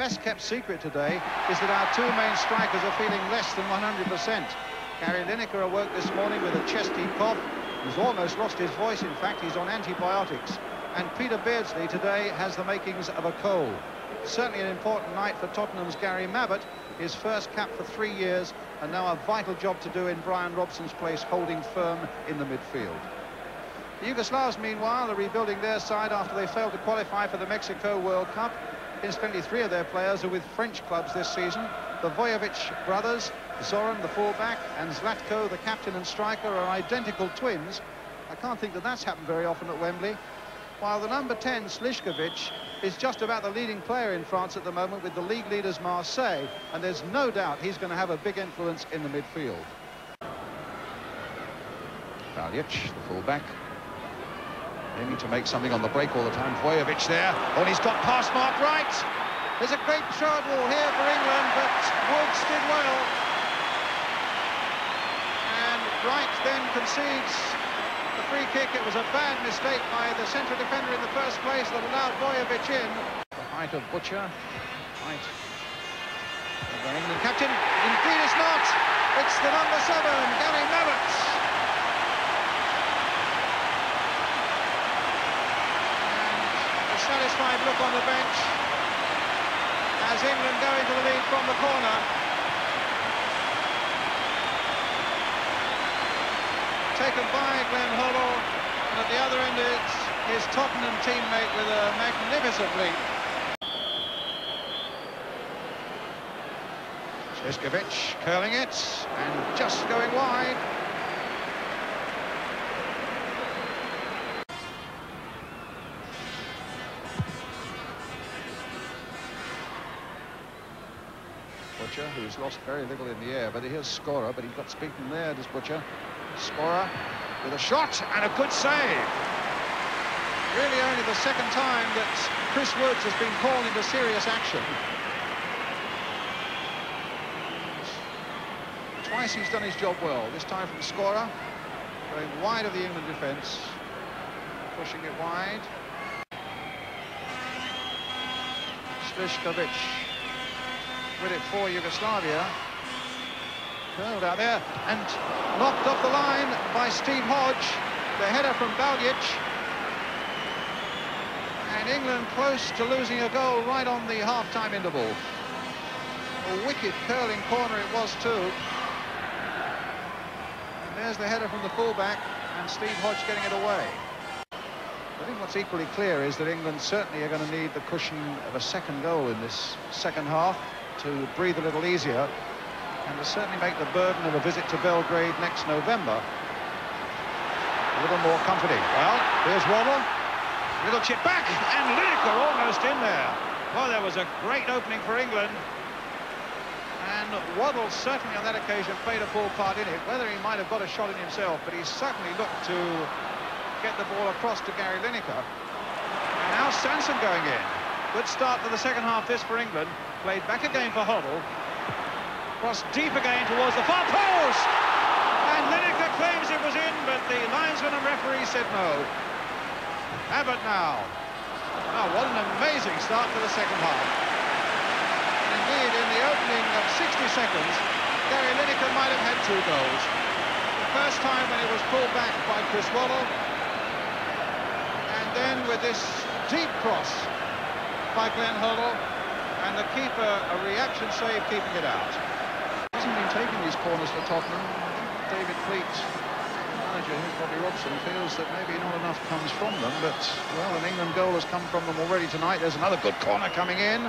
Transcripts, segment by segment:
best kept secret today is that our two main strikers are feeling less than 100%. Gary Lineker awoke this morning with a chesty cough. He's almost lost his voice. In fact, he's on antibiotics. And Peter Beardsley today has the makings of a cold. Certainly an important night for Tottenham's Gary Mabbutt, his first cap for three years, and now a vital job to do in Bryan Robson's place, holding firm in the midfield. The Yugoslavs, meanwhile, are rebuilding their side after they failed to qualify for the Mexico World Cup. Incidentally, three of their players are with French clubs this season. The Vujovic brothers, Zoran, the fullback, and Zlatko, the captain and striker, are identical twins. I can't think that that's happened very often at Wembley. While the number 10, Sliskovic, is just about the leading player in France at the moment with the league leaders Marseille, and there's no doubt he's going to have a big influence in the midfield. Valjic, the fullback, Aiming to make something on the break all the time. Vujovic there. Oh, he's got past Mark Wright. There's a great shuttle here for England, but Woods did well. And Wright then concedes the free kick. It was a bad mistake by the central defender in the first place that allowed Vujovic in. The height of Butcher. Right. England captain. Indeed it's not. It's the number seven, Gary Mabbutt. Satisfied look on the bench as England go into the lead from the corner. Taken by Glenn Hoddle, and at the other end it's his Tottenham teammate with a magnificent leap. Sliskovic curling it and just going wide. Who's lost very little in the air, but here's scorer, but he got beaten there, does Butcher. Scorer with a shot and a good save. Really only the second time that Chris Woods has been called into serious action. Twice he's done his job well, this time from scorer, going wide of the England defence, pushing it wide. Sliskovic with it for Yugoslavia. Curled out there and knocked off the line by Steve Hodge. The header from Valjic. And England close to losing a goal right on the half-time interval. A wicked curling corner it was too. And there's the header from the fullback and Steve Hodge getting it away. I think what's equally clear is that England certainly are going to need the cushion of a second goal in this second half to breathe a little easier and to certainly make the burden of a visit to Belgrade next November a little more comforting. Well, here's Waddle. Little chip back, and Lineker almost in there. Well, there was a great opening for England. And Waddle certainly on that occasion played a full part in it. Whether he might have got a shot in himself, but he certainly looked to get the ball across to Gary Lineker. And now Sansom going in. Good start to the second half this for England. Played back again for Hoddle. Crossed deep again towards the far post. And Lineker claims it was in, but the linesman and referee said no. Abbott now. Oh, what an amazing start to the second half. Indeed, in the opening of 60 seconds, Gary Lineker might have had two goals. The first time when it was pulled back by Chris Waddle, and then with this deep cross by Glenn Hoddle, and the keeper, a reaction save, keeping it out. Hasn't been taking these corners for Tottenham. David Fleet, manager, who's Bobby Robson, feels that maybe not enough comes from them, but, well, an England goal has come from them already tonight. There's another good corner coming in.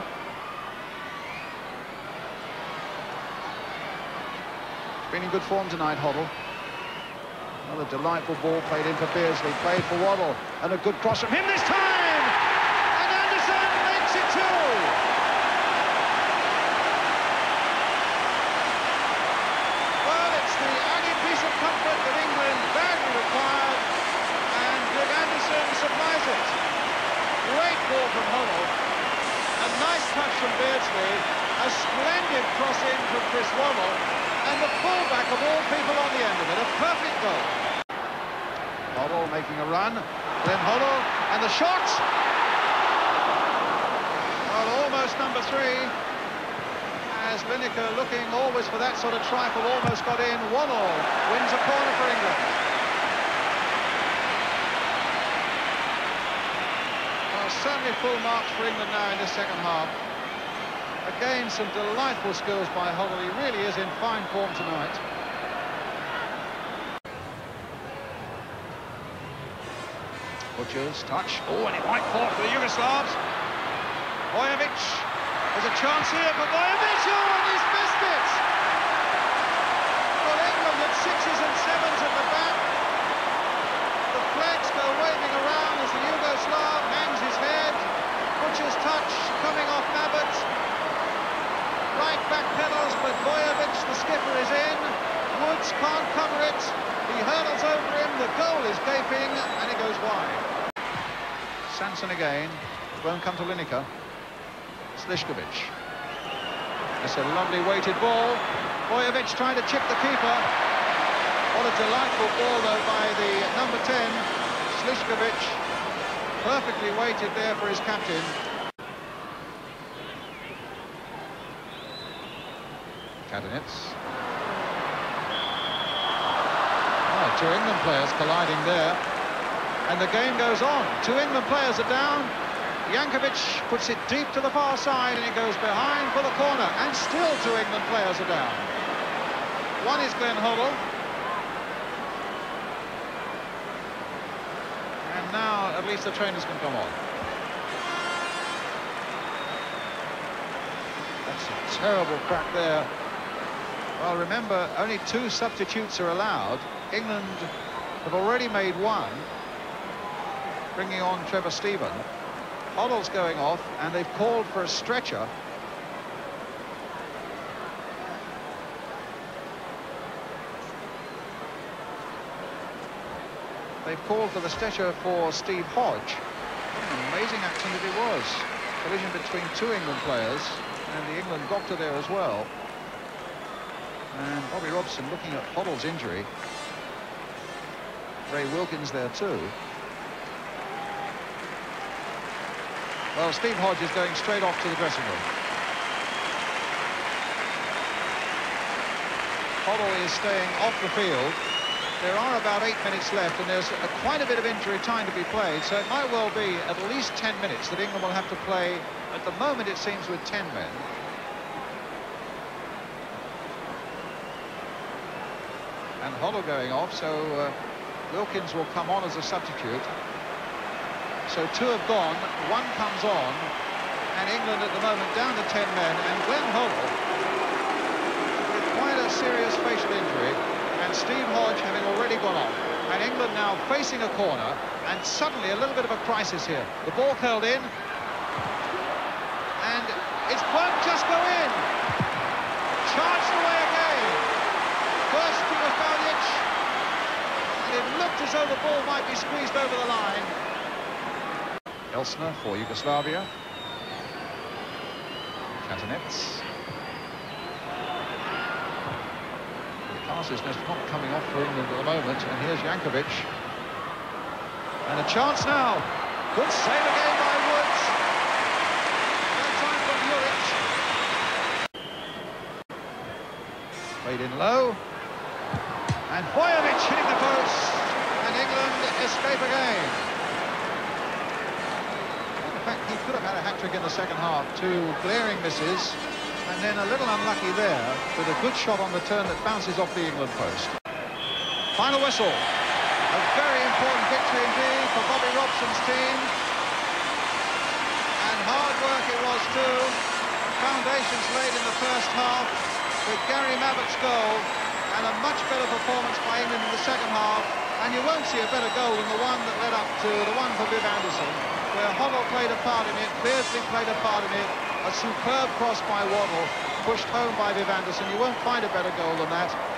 Been in good form tonight, Hoddle. Another delightful ball played in for Beardsley, played for Waddle, and a good cross from him this time! touch from Beardsley, a splendid cross in from Chris Waddle, and the fullback of all people on the end of it, a perfect goal. Hoddle making a run, then Hoddle, and the shot! Well, almost number three. As Lineker looking always for that sort of trifle, almost got in. One all, wins a corner for England. Certainly full marks for England now in this second half. Again, some delightful skills by Hoddle. He really is in fine form tonight. Butchers, touch. Oh, and it might fall for the Yugoslavs. Vujovic. There's a chance here for Vujovic. Oh, and he's missed it. Well, England had sixes and sevens at the back. The flags go waving around as the Yugoslav hangs his head. Butcher's touch coming off Mabbutt. Right back pedals, but Vujovic, the skipper, is in. Woods can't cover it. He hurdles over him. The goal is gaping, and it goes wide. Sansom again. Won't come to Lineker. Sliskovic. It's a lovely weighted ball. Vujovic trying to chip the keeper. What a delightful ball, though, by the number 10, Sliskovic. Perfectly weighted there for his captain. Katanec. Oh, ah, two England players colliding there. And the game goes on. Two England players are down. Jankovic puts it deep to the far side and it goes behind for the corner. And still two England players are down. One is Glenn Hoddle. And now at least the trainers can come on. That's a terrible crack there. Well, remember, only two substitutes are allowed. England have already made one bringing on Trevor Steven. Hoddle's going off, and they've called for a stretcher. They've called for the stretcher for Steve Hodge. Amazing accident it was. Collision between two England players, and the England doctor there as well. And Bobby Robson looking at Hoddle's injury. Ray Wilkins there too. Well, Steve Hodge is going straight off to the dressing room. Hoddle is staying off the field. There are about eight minutes left, and there's a, quite a bit of injury time to be played, so it might well be at least 10 minutes that England will have to play. At the moment, it seems, with 10 men. And Hoddle going off, so uh, Wilkins will come on as a substitute. So two have gone, one comes on, and England at the moment down to 10 men, and Glenn Hoddle with quite a serious facial injury, and Steve Hodge having already gone off. And England now facing a corner, and suddenly a little bit of a crisis here. The ball curled in, and it's won't just go in. Charged away again. First to Mafaljic, and it looked as though the ball might be squeezed over the line. Elsner for Yugoslavia. Katanec. The pass is just not coming off for England at the moment, and here's Jankovic. And a chance now. Good save again by Woods. No time for Juric. Played in low. And Vujovic hitting the post. And England escape again In fact, he could have had a hat-trick in the second half. Two glaring misses, and then a little unlucky there with a good shot on the turn that bounces off the England post. Final whistle. A very important victory indeed for Bobby Robson's team. And hard work it was too. Foundations laid in the first half with Gary Mabbutt's goal and a much better performance by England in the second half. And you won't see a better goal than the one that led up to the one for Viv Anderson where Hoddle played a part in it, Beardsley played a part in it, a superb cross by Waddle, pushed home by Viv Anderson. You won't find a better goal than that.